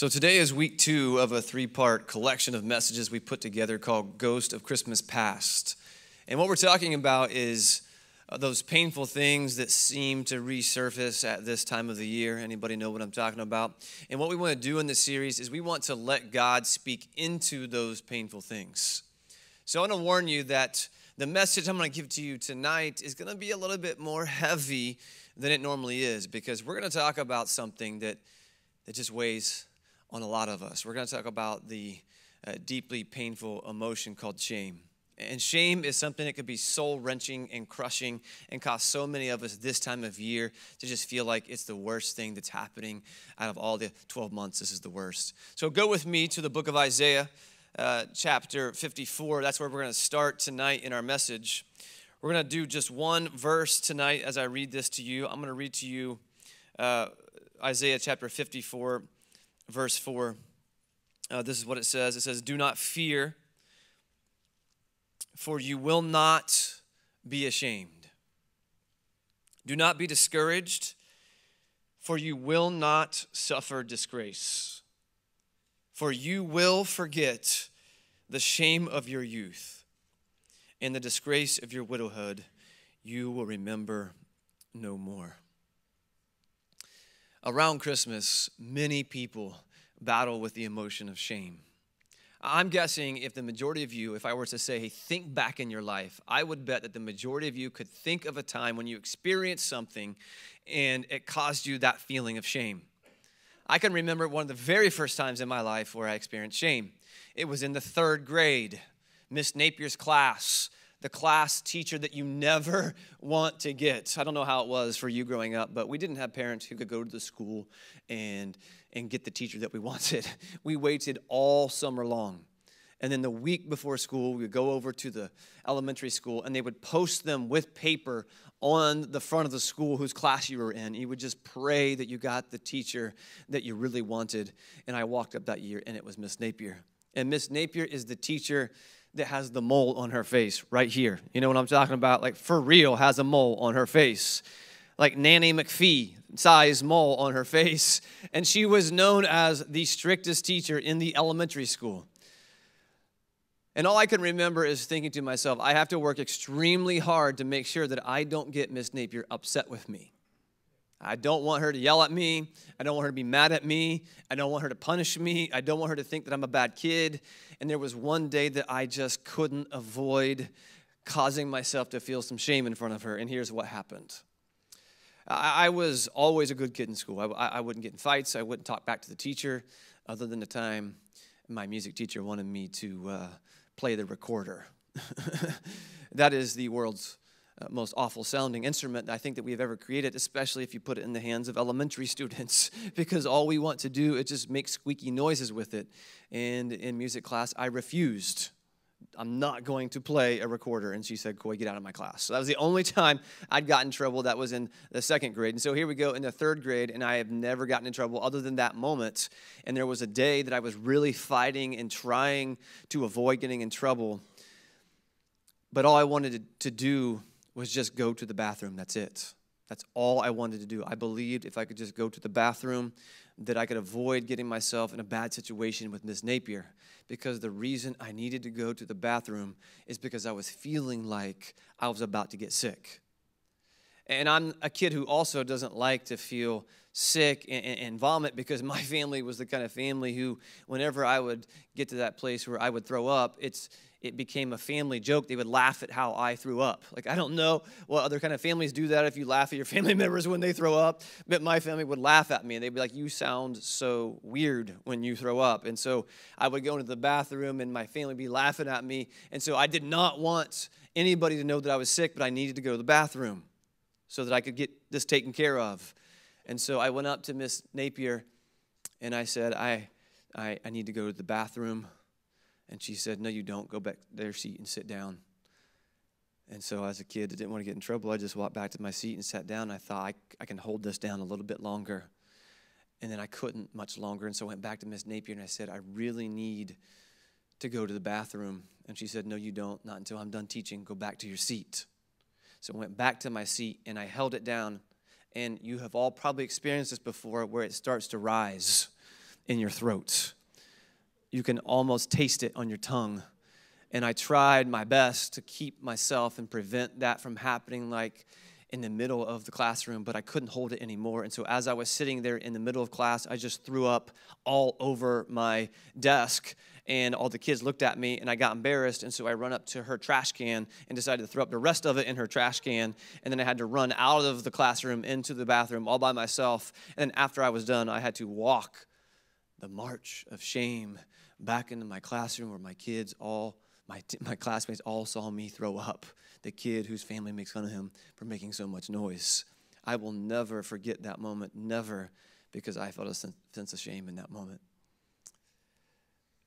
So, today is week two of a three part collection of messages we put together called Ghost of Christmas Past. And what we're talking about is uh, those painful things that seem to resurface at this time of the year. Anybody know what I'm talking about? And what we want to do in this series is we want to let God speak into those painful things. So, I want to warn you that the message I'm going to give to you tonight is going to be a little bit more heavy than it normally is because we're going to talk about something that, that just weighs on a lot of us. We're going to talk about the uh, deeply painful emotion called shame. And shame is something that could be soul wrenching and crushing and cause so many of us this time of year to just feel like it's the worst thing that's happening out of all the 12 months. This is the worst. So go with me to the book of Isaiah, uh, chapter 54. That's where we're going to start tonight in our message. We're going to do just one verse tonight as I read this to you. I'm going to read to you uh, Isaiah chapter 54 verse 4. Uh, this is what it says it says, Do not fear, for you will not be ashamed. Do not be discouraged, for you will not suffer disgrace. For you will forget the shame of your youth and the disgrace of your widowhood, you will remember no more. Around Christmas, many people battle with the emotion of shame. I'm guessing if the majority of you, if I were to say, hey, think back in your life, I would bet that the majority of you could think of a time when you experienced something and it caused you that feeling of shame. I can remember one of the very first times in my life where I experienced shame. It was in the third grade, Miss Napier's class the class teacher that you never want to get. I don't know how it was for you growing up, but we didn't have parents who could go to the school and, and get the teacher that we wanted. We waited all summer long. And then the week before school, we would go over to the elementary school and they would post them with paper on the front of the school whose class you were in. You would just pray that you got the teacher that you really wanted. And I walked up that year and it was Miss Napier. And Miss Napier is the teacher that has the mole on her face right here. You know what I'm talking about? Like for real has a mole on her face. Like Nanny McPhee size mole on her face. And she was known as the strictest teacher in the elementary school. And all I can remember is thinking to myself, I have to work extremely hard to make sure that I don't get Miss Napier upset with me. I don't want her to yell at me. I don't want her to be mad at me. I don't want her to punish me. I don't want her to think that I'm a bad kid. And there was one day that I just couldn't avoid causing myself to feel some shame in front of her. And here's what happened I, I was always a good kid in school. I, I wouldn't get in fights, I wouldn't talk back to the teacher, other than the time my music teacher wanted me to uh, play the recorder. that is the world's Uh, most awful sounding instrument I think that we've ever created, especially if you put it in the hands of elementary students, because all we want to do is just make squeaky noises with it. And in music class, I refused. I'm not going to play a recorder. And she said, Coy, get out of my class. So that was the only time I'd gotten in trouble. That was in the second grade. And so here we go in the third grade, and I have never gotten in trouble other than that moment. And there was a day that I was really fighting and trying to avoid getting in trouble. But all I wanted to do was just go to the bathroom. That's it. That's all I wanted to do. I believed if I could just go to the bathroom, that I could avoid getting myself in a bad situation with Miss Napier. Because the reason I needed to go to the bathroom is because I was feeling like I was about to get sick. And I'm a kid who also doesn't like to feel sick and, and, vomit because my family was the kind of family who, whenever I would get to that place where I would throw up, it's it became a family joke. They would laugh at how I threw up. Like, I don't know what other kind of families do that if you laugh at your family members when they throw up, but my family would laugh at me and they'd be like, You sound so weird when you throw up. And so I would go into the bathroom and my family would be laughing at me. And so I did not want anybody to know that I was sick, but I needed to go to the bathroom so that I could get this taken care of. And so I went up to Miss Napier and I said, I, I, I need to go to the bathroom. And she said, No, you don't. Go back to their seat and sit down. And so, as a kid that didn't want to get in trouble, I just walked back to my seat and sat down. I thought, I, I can hold this down a little bit longer. And then I couldn't much longer. And so I went back to Miss Napier and I said, I really need to go to the bathroom. And she said, No, you don't. Not until I'm done teaching. Go back to your seat. So I went back to my seat and I held it down. And you have all probably experienced this before where it starts to rise in your throat. You can almost taste it on your tongue. And I tried my best to keep myself and prevent that from happening, like in the middle of the classroom, but I couldn't hold it anymore. And so, as I was sitting there in the middle of class, I just threw up all over my desk. And all the kids looked at me, and I got embarrassed. And so, I run up to her trash can and decided to throw up the rest of it in her trash can. And then I had to run out of the classroom into the bathroom all by myself. And after I was done, I had to walk the march of shame back into my classroom where my kids all my, my classmates all saw me throw up the kid whose family makes fun of him for making so much noise. I will never forget that moment, never, because I felt a sense of shame in that moment.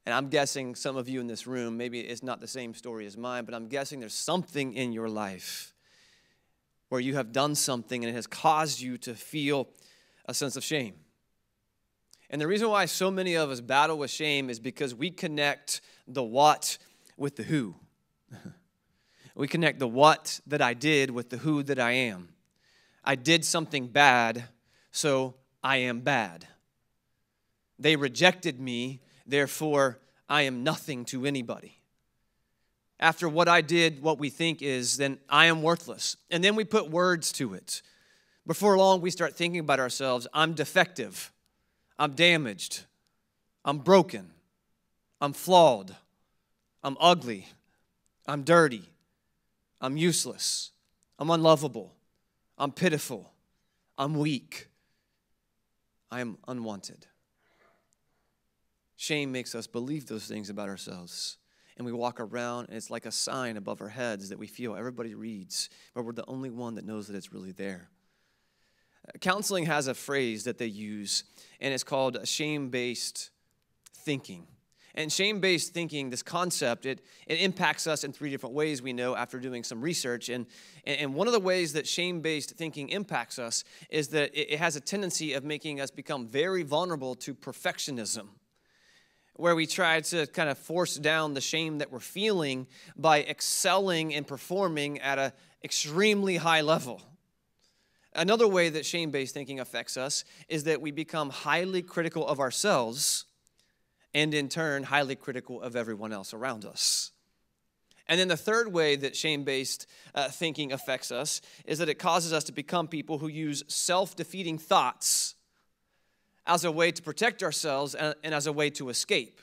And I'm guessing some of you in this room, maybe it's not the same story as mine, but I'm guessing there's something in your life where you have done something and it has caused you to feel a sense of shame. And the reason why so many of us battle with shame is because we connect the what with the who. we connect the what that I did with the who that I am. I did something bad, so I am bad. They rejected me, therefore I am nothing to anybody. After what I did, what we think is, then I am worthless. And then we put words to it. Before long, we start thinking about ourselves I'm defective, I'm damaged, I'm broken, I'm flawed, I'm ugly, I'm dirty, I'm useless. I'm unlovable. I'm pitiful. I'm weak. I am unwanted. Shame makes us believe those things about ourselves. And we walk around, and it's like a sign above our heads that we feel everybody reads, but we're the only one that knows that it's really there. Counseling has a phrase that they use, and it's called shame based thinking. And shame based thinking, this concept, it, it impacts us in three different ways, we know after doing some research. And, and one of the ways that shame based thinking impacts us is that it has a tendency of making us become very vulnerable to perfectionism, where we try to kind of force down the shame that we're feeling by excelling and performing at an extremely high level. Another way that shame based thinking affects us is that we become highly critical of ourselves and in turn, highly critical of everyone else around us. And then the third way that shame based uh, thinking affects us is that it causes us to become people who use self defeating thoughts as a way to protect ourselves and, and as a way to escape.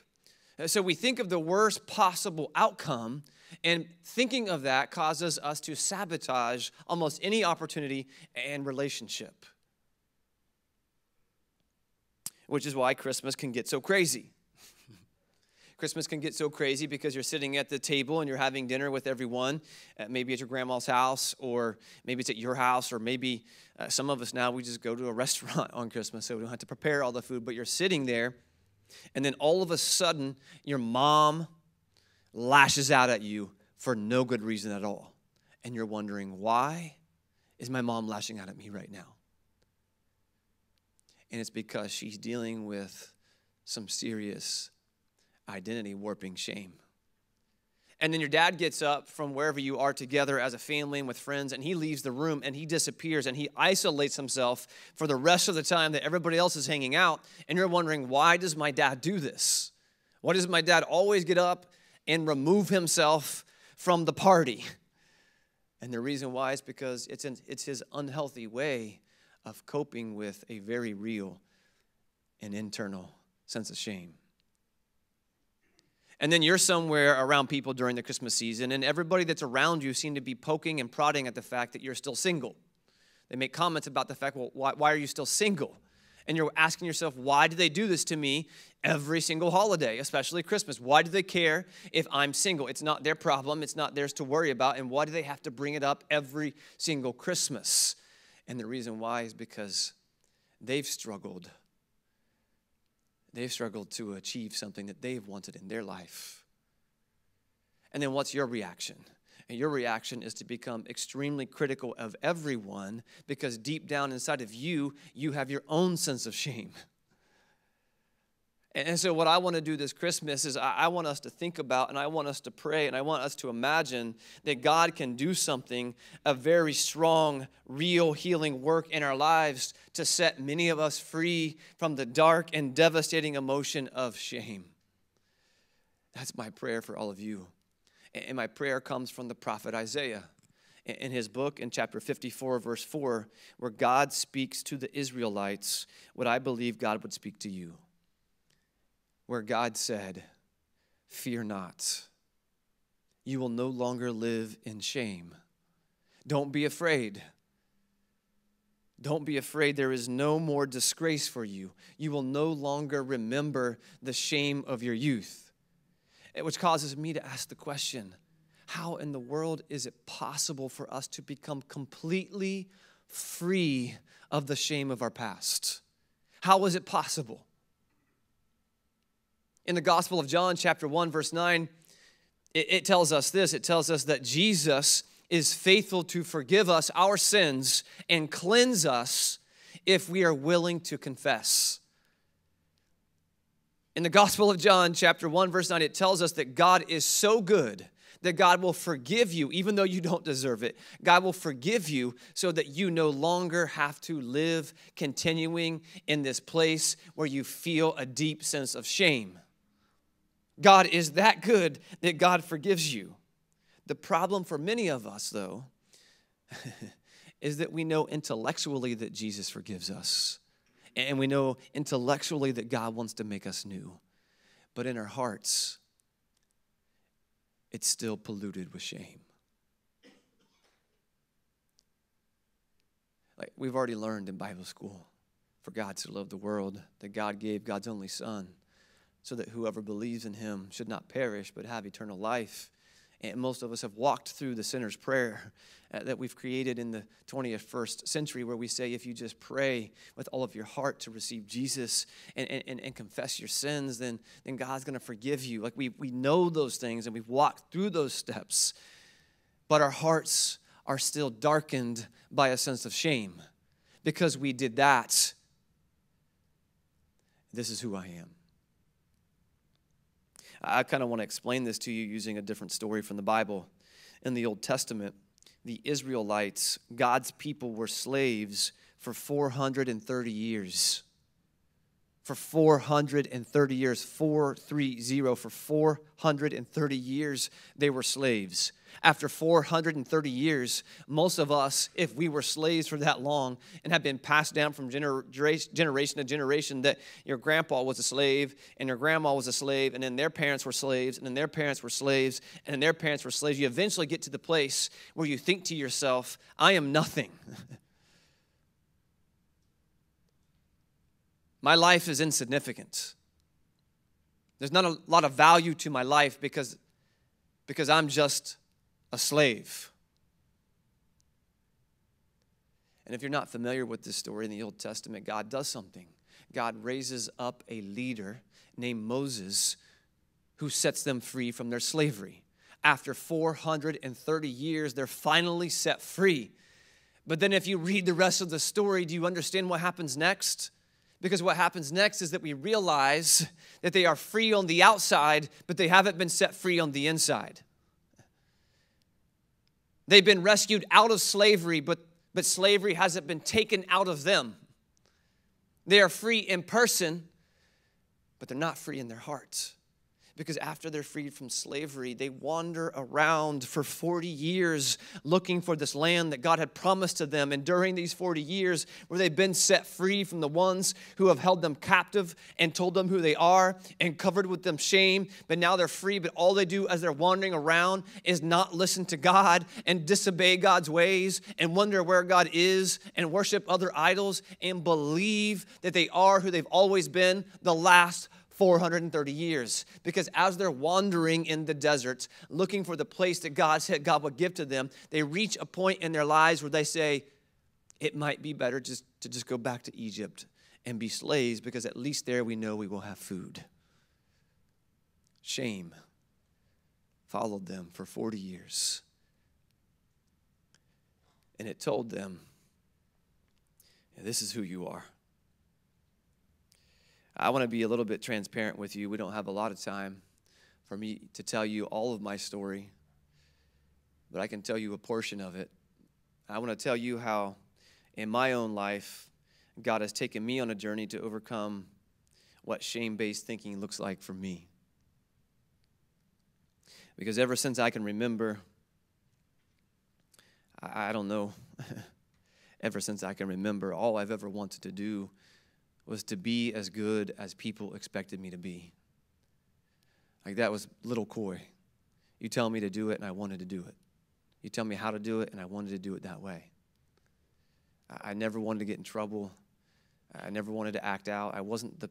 So we think of the worst possible outcome, and thinking of that causes us to sabotage almost any opportunity and relationship. Which is why Christmas can get so crazy. Christmas can get so crazy because you're sitting at the table and you're having dinner with everyone, uh, maybe at your grandma's house, or maybe it's at your house, or maybe uh, some of us now we just go to a restaurant on Christmas, so we don't have to prepare all the food, but you're sitting there, and then all of a sudden, your mom lashes out at you for no good reason at all. And you're wondering, why is my mom lashing out at me right now? And it's because she's dealing with some serious identity warping shame. And then your dad gets up from wherever you are together as a family and with friends, and he leaves the room and he disappears and he isolates himself for the rest of the time that everybody else is hanging out. And you're wondering, why does my dad do this? Why does my dad always get up and remove himself from the party? And the reason why is because it's, in, it's his unhealthy way of coping with a very real and internal sense of shame. And then you're somewhere around people during the Christmas season, and everybody that's around you seem to be poking and prodding at the fact that you're still single. They make comments about the fact, well, why, why are you still single? And you're asking yourself, why do they do this to me every single holiday, especially Christmas? Why do they care if I'm single? It's not their problem, it's not theirs to worry about. And why do they have to bring it up every single Christmas? And the reason why is because they've struggled They've struggled to achieve something that they've wanted in their life. And then what's your reaction? And your reaction is to become extremely critical of everyone because deep down inside of you, you have your own sense of shame. And so, what I want to do this Christmas is I want us to think about and I want us to pray and I want us to imagine that God can do something, a very strong, real healing work in our lives to set many of us free from the dark and devastating emotion of shame. That's my prayer for all of you. And my prayer comes from the prophet Isaiah in his book in chapter 54, verse 4, where God speaks to the Israelites what I believe God would speak to you where God said, Fear not. You will no longer live in shame. Don't be afraid. Don't be afraid. There is no more disgrace for you. You will no longer remember the shame of your youth. Which causes me to ask the question how in the world is it possible for us to become completely free of the shame of our past? How is it possible? in the Gospel of John, chapter 1, verse 9, it, it tells us this it tells us that Jesus is faithful to forgive us our sins and cleanse us if we are willing to confess. In the Gospel of John, chapter 1, verse 9, it tells us that God is so good that God will forgive you even though you don't deserve it. God will forgive you so that you no longer have to live continuing in this place where you feel a deep sense of shame. God is that good that God forgives you. The problem for many of us, though, is that we know intellectually that Jesus forgives us. And we know intellectually that God wants to make us new. But in our hearts, it's still polluted with shame. Like we've already learned in Bible school, for God to love the world, that God gave God's only Son so that whoever believes in him should not perish but have eternal life. And most of us have walked through the sinner's prayer uh, that we've created in the 21st century, where we say, if you just pray with all of your heart to receive Jesus and, and, and confess your sins, then, then God's going to forgive you. Like we, we know those things and we've walked through those steps, but our hearts are still darkened by a sense of shame because we did that. This is who I am. I kind of want to explain this to you using a different story from the Bible. In the Old Testament, the Israelites, God's people, were slaves for 430 years. For 430 years, 430, for 430 years, they were slaves after 430 years, most of us, if we were slaves for that long and have been passed down from generation to generation, that your grandpa was a slave and your grandma was a slave, and then their parents were slaves, and then their parents were slaves, and then their parents were slaves, you eventually get to the place where you think to yourself, I am nothing. my life is insignificant. There's not a lot of value to my life because, because I'm just a slave. And if you're not familiar with this story in the Old Testament, God does something. God raises up a leader named Moses who sets them free from their slavery. After 430 years, they're finally set free. But then, if you read the rest of the story, do you understand what happens next? Because what happens next is that we realize that they are free on the outside, but they haven't been set free on the inside. They've been rescued out of slavery, but, but slavery hasn't been taken out of them. They are free in person, but they're not free in their hearts because after they're freed from slavery, they wander around for 40 years looking for this land that God had promised to them. And during these 40 years, where they've been set free from the ones who have held them captive and told them who they are and covered with them shame, but now they're free. But all they do as they're wandering around is not listen to God and disobey God's ways and wonder where God is and worship other idols and believe that they are who they've always been the last 430 years. Because as they're wandering in the desert, looking for the place that God said God would give to them, they reach a point in their lives where they say, it might be better just to just go back to Egypt and be slaves because at least there we know we will have food. Shame followed them for 40 years. And it told them, This is who you are. I want to be a little bit transparent with you. We don't have a lot of time for me to tell you all of my story, but I can tell you a portion of it. I want to tell you how, in my own life, God has taken me on a journey to overcome what shame based thinking looks like for me. Because ever since I can remember, I, I don't know, ever since I can remember, all I've ever wanted to do was to be as good as people expected me to be. Like that was little Coy. You tell me to do it, and I wanted to do it. You tell me how to do it, and I wanted to do it that way. I never wanted to get in trouble. I never wanted to act out. I wasn't the,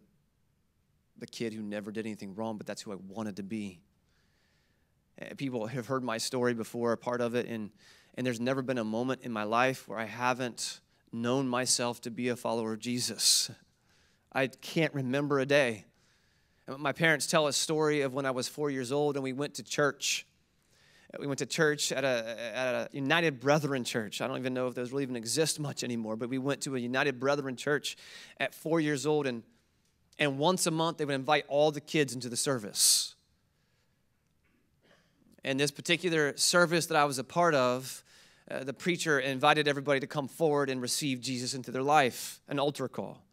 the kid who never did anything wrong, but that's who I wanted to be. Eh, people have heard my story before, a part of it, and, and there's never been a moment in my life where I haven't known myself to be a follower of Jesus. I can't remember a day. My parents tell a story of when I was four years old and we went to church. We went to church at a, at a United Brethren church. I don't even know if those really even exist much anymore, but we went to a United Brethren church at four years old, and, and once a month they would invite all the kids into the service. And this particular service that I was a part of, uh, the preacher invited everybody to come forward and receive Jesus into their life, an altar call.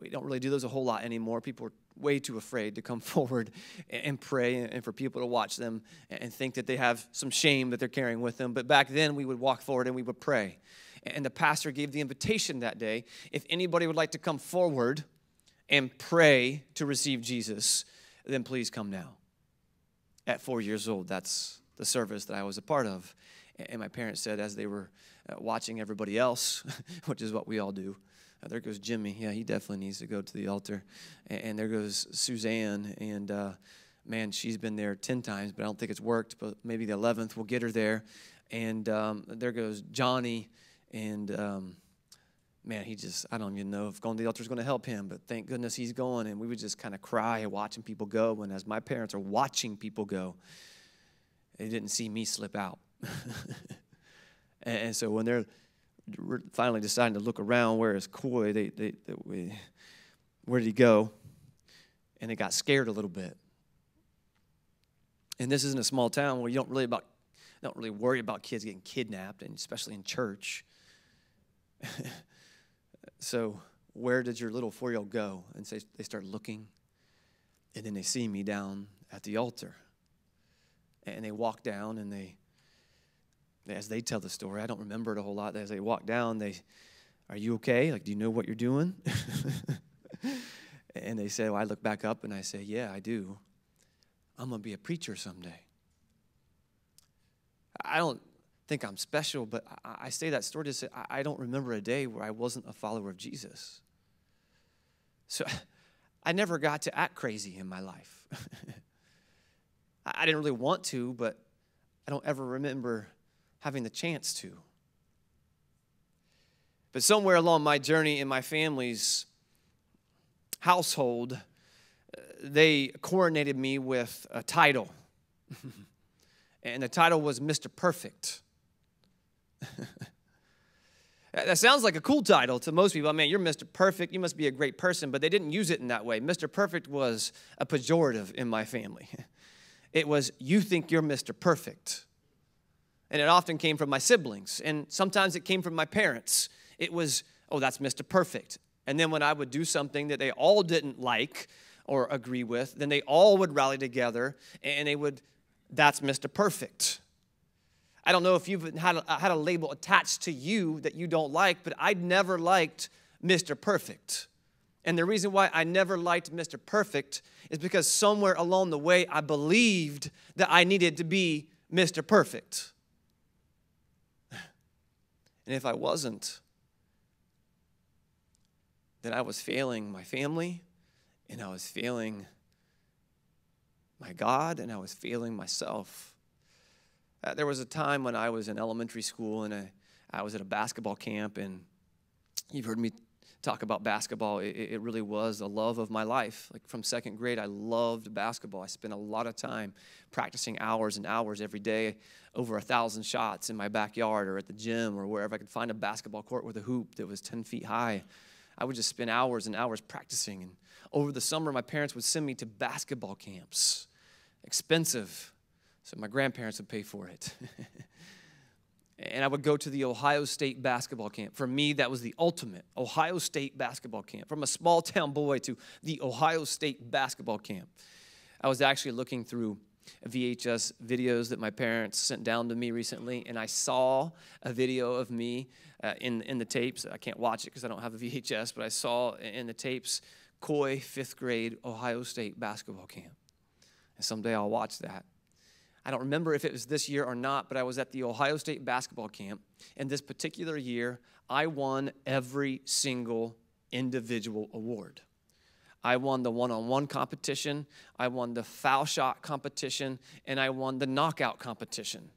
We don't really do those a whole lot anymore. People are way too afraid to come forward and pray and for people to watch them and think that they have some shame that they're carrying with them. But back then, we would walk forward and we would pray. And the pastor gave the invitation that day if anybody would like to come forward and pray to receive Jesus, then please come now. At four years old, that's the service that I was a part of. And my parents said, as they were uh, watching everybody else, which is what we all do, uh, there goes Jimmy. Yeah, he definitely needs to go to the altar. And, and there goes Suzanne. And uh, man, she's been there 10 times, but I don't think it's worked. But maybe the 11th, we'll get her there. And um, there goes Johnny. And um, man, he just, I don't even know if going to the altar is going to help him, but thank goodness he's going. And we would just kind of cry watching people go. And as my parents are watching people go, they didn't see me slip out. and, and so when they're, finally deciding to look around where is Coy. They, they, they, we, where did he go? And they got scared a little bit. And this isn't a small town where you don't really about don't really worry about kids getting kidnapped, and especially in church. so where did your little four-year-old go? And say they start looking, and then they see me down at the altar. And they walk down and they as they tell the story, I don't remember it a whole lot. As they walk down, they, Are you okay? Like, do you know what you're doing? and they say, Well, I look back up and I say, Yeah, I do. I'm going to be a preacher someday. I don't think I'm special, but I say that story to say I don't remember a day where I wasn't a follower of Jesus. So I never got to act crazy in my life. I didn't really want to, but I don't ever remember having the chance to. But somewhere along my journey in my family's household, uh, they coordinated me with a title. and the title was Mr. Perfect. that sounds like a cool title to most people. I mean, you're Mr. Perfect, you must be a great person, but they didn't use it in that way. Mr. Perfect was a pejorative in my family. It was, you think you're Mr. Perfect. And it often came from my siblings, and sometimes it came from my parents. It was, oh, that's Mr. Perfect. And then when I would do something that they all didn't like or agree with, then they all would rally together and they would, that's Mr. Perfect. I don't know if you've had a, had a label attached to you that you don't like, but I'd never liked Mr. Perfect. And the reason why I never liked Mr. Perfect is because somewhere along the way I believed that I needed to be Mr. Perfect. And if I wasn't, then I was failing my family, and I was failing my God, and I was failing myself. Uh, there was a time when I was in elementary school and I, I was at a basketball camp, and you've heard me talk about basketball. It, it really was a love of my life. Like from second grade, I loved basketball. I spent a lot of time practicing hours and hours every day, over a thousand shots in my backyard or at the gym or wherever I could find a basketball court with a hoop that was 10 feet high. I would just spend hours and hours practicing. And over the summer, my parents would send me to basketball camps, expensive, so my grandparents would pay for it. and I would go to the Ohio State basketball camp. For me, that was the ultimate Ohio State basketball camp. From a small town boy to the Ohio State basketball camp. I was actually looking through VHS videos that my parents sent down to me recently, and I saw a video of me uh, in, in the tapes. I can't watch it because I don't have a VHS, but I saw in the tapes Coy fifth grade Ohio State basketball camp. And someday I'll watch that. I don't remember if it was this year or not, but I was at the Ohio State basketball camp. And this particular year, I won every single individual award. I won the one on one competition, I won the foul shot competition, and I won the knockout competition.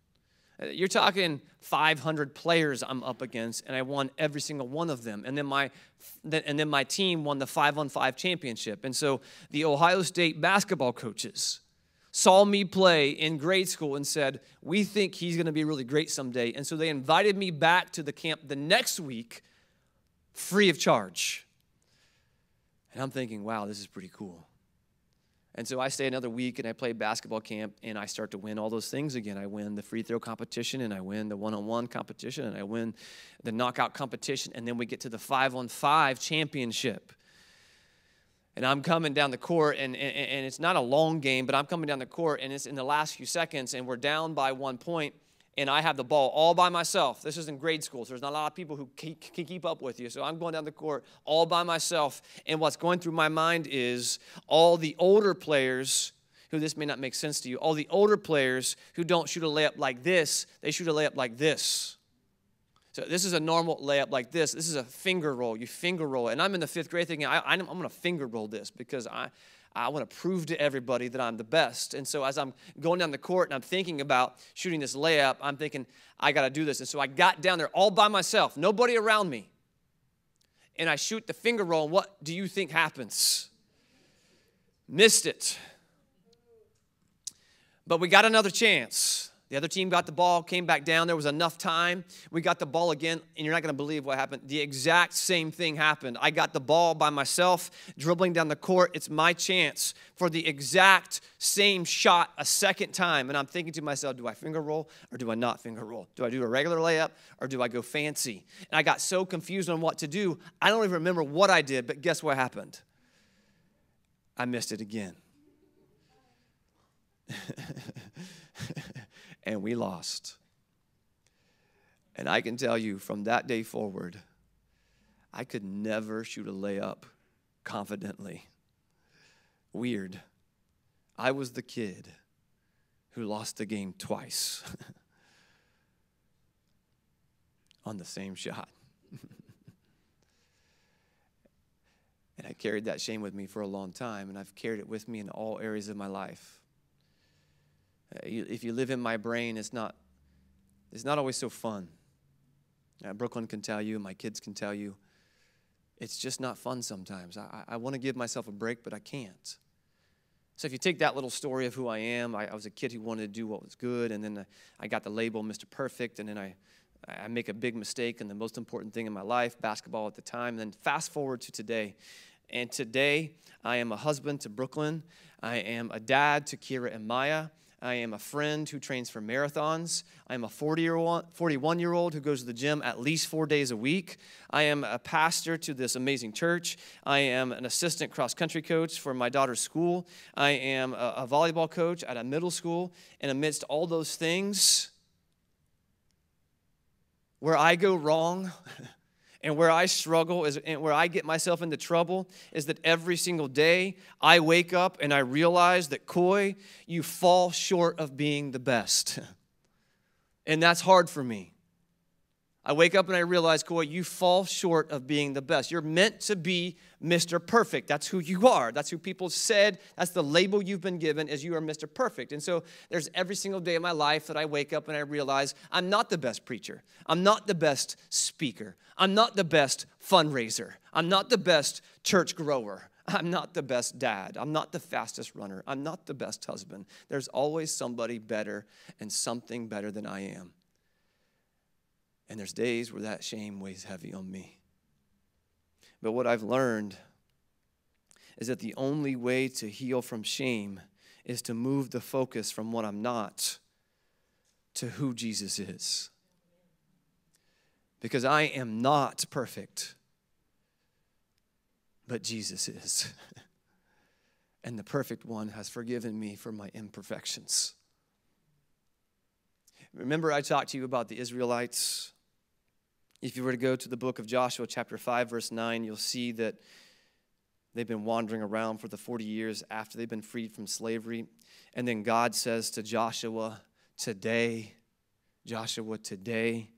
Uh, you're talking 500 players I'm up against, and I won every single one of them. And then my, and then my team won the five on five championship. And so the Ohio State basketball coaches saw me play in grade school and said, We think he's going to be really great someday. And so they invited me back to the camp the next week, free of charge. And I'm thinking, wow, this is pretty cool. And so I stay another week and I play basketball camp and I start to win all those things again. I win the free throw competition and I win the one on one competition and I win the knockout competition. And then we get to the five on five championship. And I'm coming down the court, and, and, and it's not a long game, but I'm coming down the court, and it's in the last few seconds, and we're down by one point and I have the ball all by myself. This is in grade school, so there's not a lot of people who can keep up with you. So I'm going down the court all by myself. And what's going through my mind is all the older players who this may not make sense to you, all the older players who don't shoot a layup like this, they shoot a layup like this. So this is a normal layup like this. This is a finger roll. You finger roll. And I'm in the fifth grade thinking, I, am going to finger roll this because I, I want to prove to everybody that I'm the best. And so as I'm going down the court and I'm thinking about shooting this layup, I'm thinking, I got to do this. And so I got down there all by myself, nobody around me. And I shoot the finger roll, and what do you think happens? Missed it. But we got another chance. The other team got the ball, came back down. There was enough time. We got the ball again, and you're not going to believe what happened. The exact same thing happened. I got the ball by myself, dribbling down the court. It's my chance for the exact same shot a second time. And I'm thinking to myself, do I finger roll or do I not finger roll? Do I do a regular layup or do I go fancy? And I got so confused on what to do, I don't even remember what I did, but guess what happened? I missed it again. and we lost. And I can tell you from that day forward, I could never shoot a layup confidently. Weird. I was the kid who lost the game twice on the same shot. and I carried that shame with me for a long time, and I've carried it with me in all areas of my life. Uh, if you live in my brain, it's not, it's not always so fun. Uh, Brooklyn can tell you, my kids can tell you, it's just not fun sometimes. I, I want to give myself a break, but I can't. So if you take that little story of who I am, I, I was a kid who wanted to do what was good, and then I got the label Mr. Perfect, and then I, I make a big mistake and the most important thing in my life, basketball at the time. And then fast forward to today. And today, I am a husband to Brooklyn. I am a dad to Kira and Maya. I am a friend who trains for marathons. I am a 40 year old, 41 year old who goes to the gym at least four days a week. I am a pastor to this amazing church. I am an assistant cross country coach for my daughter's school. I am a, a volleyball coach at a middle school. And amidst all those things, where I go wrong, And where I struggle is and where I get myself into trouble is that every single day I wake up and I realize that Coy, you fall short of being the best. and that's hard for me. I wake up and I realize, Coy, you fall short of being the best. You're meant to be Mr. Perfect. That's who you are. That's who people said. That's the label you've been given as you are Mr. Perfect. And so there's every single day of my life that I wake up and I realize I'm not the best preacher. I'm not the best speaker. I'm not the best fundraiser. I'm not the best church grower. I'm not the best dad. I'm not the fastest runner. I'm not the best husband. There's always somebody better and something better than I am. And there's days where that shame weighs heavy on me. But what I've learned is that the only way to heal from shame is to move the focus from what I'm not to who Jesus is. Because I am not perfect, but Jesus is. and the perfect one has forgiven me for my imperfections. Remember, I talked to you about the Israelites? If you were to go to the book of Joshua, chapter 5, verse 9, you'll see that they've been wandering around for the 40 years after they've been freed from slavery. And then God says to Joshua, Today, Joshua, today,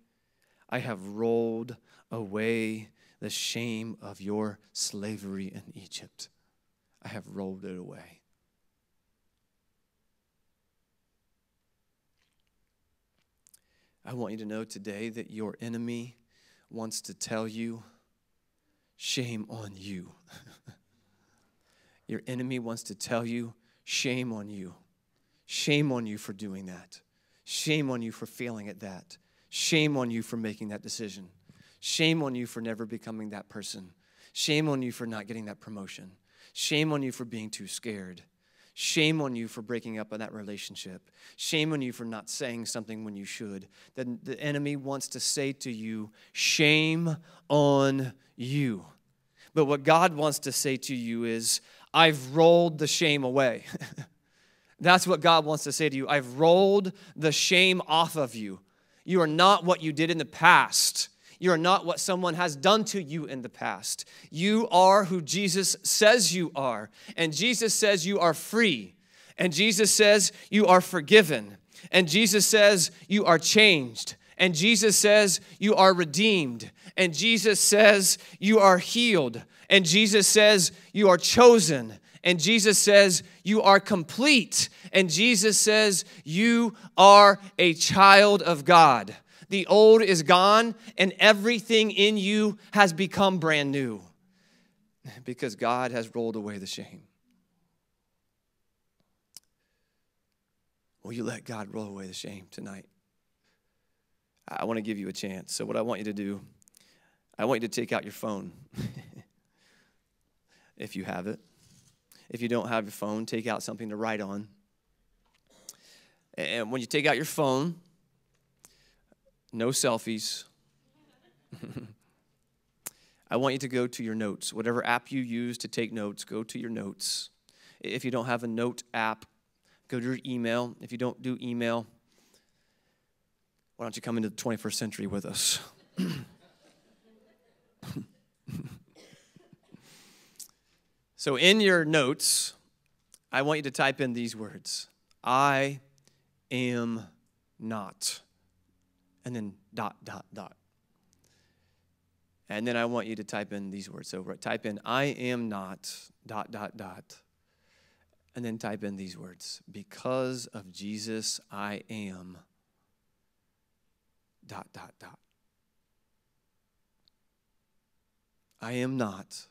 I have rolled away the shame of your slavery in Egypt. I have rolled it away. I want you to know today that your enemy wants to tell you, shame on you. your enemy wants to tell you, shame on you. Shame on you for doing that. Shame on you for failing at that. Shame on you for making that decision. Shame on you for never becoming that person. Shame on you for not getting that promotion. Shame on you for being too scared. Shame on you for breaking up in that relationship. Shame on you for not saying something when you should. Then the enemy wants to say to you, Shame on you. But what God wants to say to you is, I've rolled the shame away. That's what God wants to say to you. I've rolled the shame off of you. You are not what you did in the past. You are not what someone has done to you in the past. You are who Jesus says you are. And Jesus says you are free. And Jesus says you are forgiven. And Jesus says you are changed. And Jesus says you are redeemed. And Jesus says you are healed. And Jesus says you are chosen. And Jesus says, You are complete. And Jesus says, You are a child of God. The old is gone, and everything in you has become brand new because God has rolled away the shame. Will you let God roll away the shame tonight? I want to give you a chance. So, what I want you to do, I want you to take out your phone if you have it. If you don't have your phone, take out something to write on. And when you take out your phone, no selfies. I want you to go to your notes. Whatever app you use to take notes, go to your notes. If you don't have a note app, go to your email. If you don't do email, why don't you come into the 21st century with us? So, in your notes, I want you to type in these words I am not. And then dot, dot, dot. And then I want you to type in these words. So, type in I am not, dot, dot, dot. And then type in these words Because of Jesus, I am, dot, dot, dot. I am not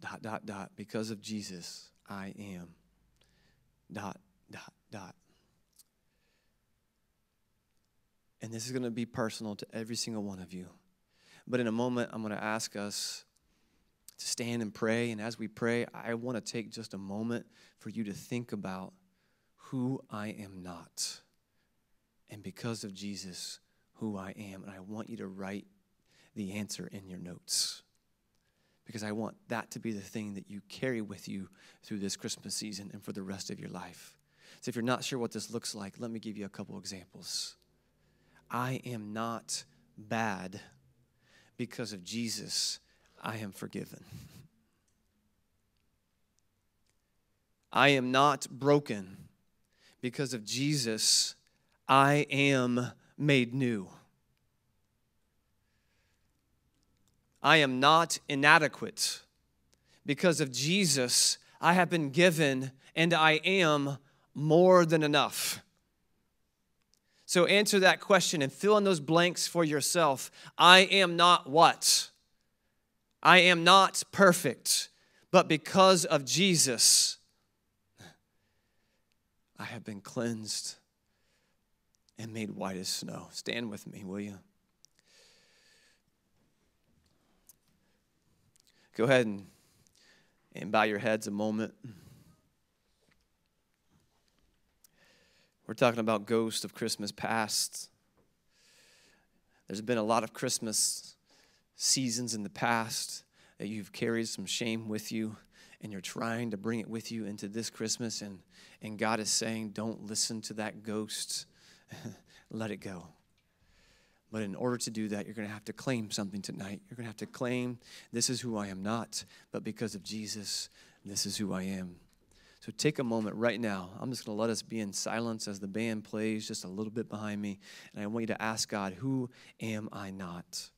dot, dot, dot, because of Jesus, I am, dot, dot, dot. And this is going to be personal to every single one of you. But in a moment, I'm going to ask us to stand and pray. And as we pray, I want to take just a moment for you to think about who I am not. And because of Jesus, who I am. And I want you to write the answer in your notes because I want that to be the thing that you carry with you through this Christmas season and for the rest of your life. So, if you're not sure what this looks like, let me give you a couple examples. I am not bad because of Jesus, I am forgiven. I am not broken because of Jesus, I am made new. I am not inadequate. Because of Jesus, I have been given and I am more than enough. So answer that question and fill in those blanks for yourself. I am not what? I am not perfect, but because of Jesus, I have been cleansed and made white as snow. Stand with me, will you? Go ahead and, and bow your heads a moment. We're talking about ghosts of Christmas past. There's been a lot of Christmas seasons in the past that you've carried some shame with you and you're trying to bring it with you into this Christmas and and God is saying don't listen to that ghost. Let it go. But in order to do that, you're going to have to claim something tonight. You're going to have to claim this is who I am not, but because of Jesus, this is who I am. So take a moment right now. I'm just going to let us be in silence as the band plays just a little bit behind me. And I want you to ask God, Who am I not?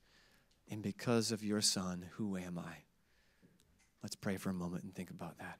And because of your Son, who am I? Let's pray for a moment and think about that.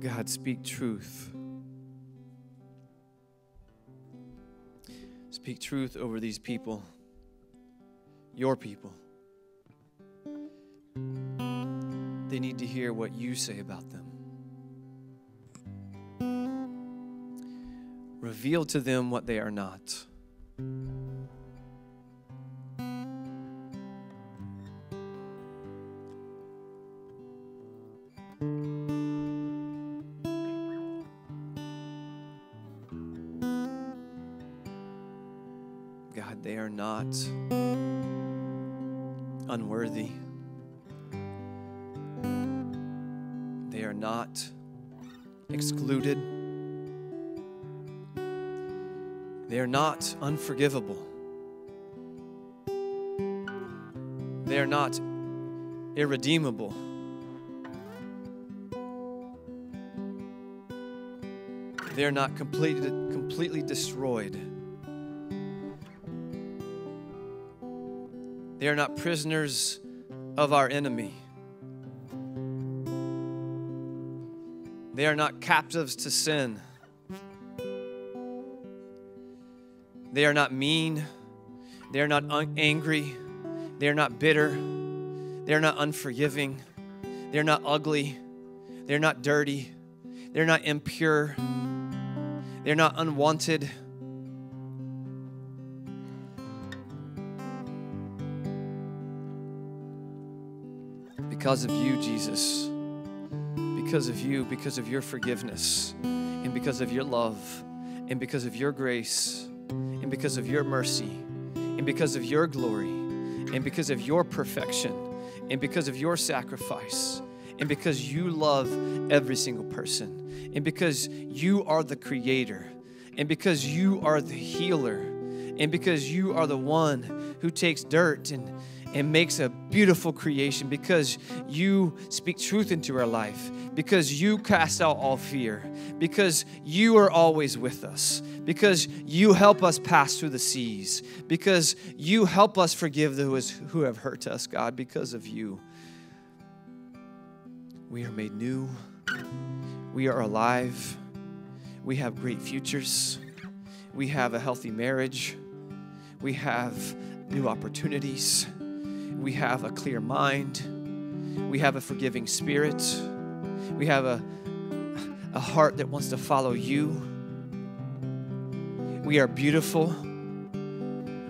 God, speak truth. Speak truth over these people, your people. They need to hear what you say about them. Reveal to them what they are not. Unforgivable. They are not irredeemable. They are not completely, completely destroyed. They are not prisoners of our enemy. They are not captives to sin. They are not mean. They are not un- angry. They are not bitter. They are not unforgiving. They are not ugly. They're not dirty. They're not impure. They're not unwanted. Because of you, Jesus. Because of you, because of your forgiveness, and because of your love, and because of your grace, and because of your mercy, and because of your glory, and because of your perfection, and because of your sacrifice, and because you love every single person, and because you are the creator, and because you are the healer, and because you are the one who takes dirt and and makes a beautiful creation because you speak truth into our life, because you cast out all fear, because you are always with us, because you help us pass through the seas, because you help us forgive those who have hurt us, God, because of you. We are made new, we are alive, we have great futures, we have a healthy marriage, we have new opportunities we have a clear mind, we have a forgiving spirit, we have a, a heart that wants to follow you. We are beautiful,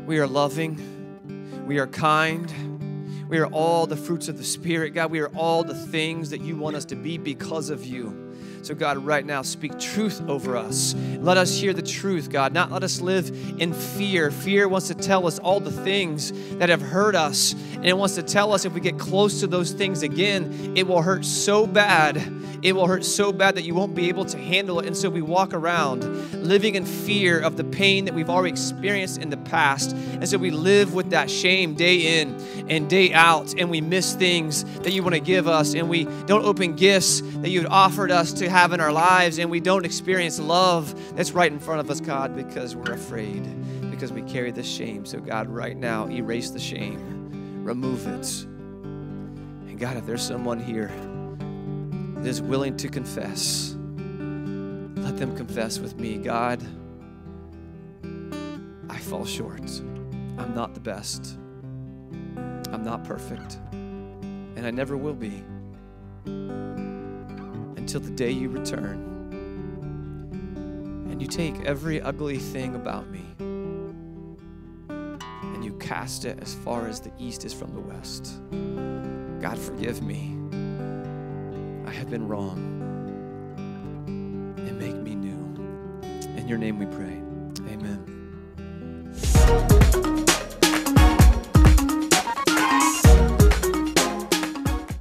we are loving, we are kind, we are all the fruits of the Spirit. God, we are all the things that you want us to be because of you. So, God, right now, speak truth over us. Let us hear the truth, God, not let us live in fear. Fear wants to tell us all the things that have hurt us, and it wants to tell us if we get close to those things again, it will hurt so bad. It will hurt so bad that you won't be able to handle it. And so we walk around living in fear of the pain that we've already experienced in the past. And so we live with that shame day in and day out, and we miss things that you want to give us, and we don't open gifts that you've offered us to have in our lives, and we don't experience love that's right in front of us, God, because we're afraid, because we carry the shame. So, God, right now, erase the shame, remove it. And, God, if there's someone here that is willing to confess, let them confess with me, God, I fall short. I'm not the best. I'm not perfect. And I never will be until the day you return. And you take every ugly thing about me and you cast it as far as the east is from the west. God, forgive me. I have been wrong. And make me new. In your name we pray.